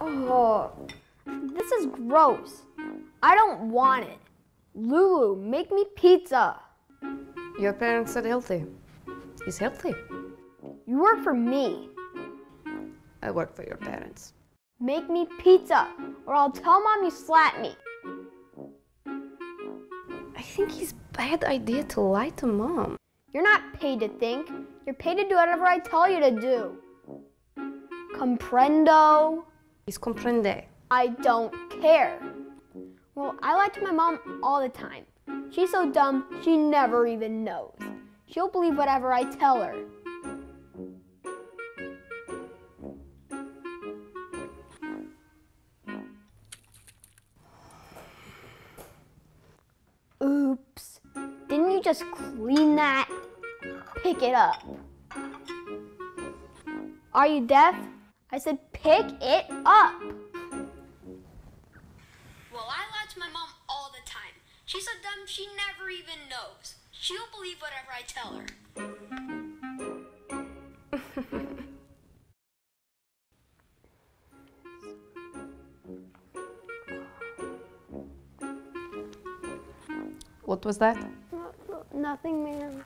Oh, this is gross. I don't want it. Lulu, make me pizza. Your parents said healthy. It's healthy. You work for me. I work for your parents. Make me pizza, or I'll tell mom you slapped me. I think it's bad idea to lie to mom. You're not paid to think. You're paid to do whatever I tell you to do. Comprendo? It's comprende. I don't care. Well, I lie to my mom all the time. She's so dumb, she never even knows. She'll believe whatever I tell her. Oops. Didn't you just clean that? Pick it up. Are you deaf? I said pick it up. Well, I lie to my mom all the time. She's so dumb she never even knows. She'll believe whatever I tell her. What was that? Nothing, ma'am.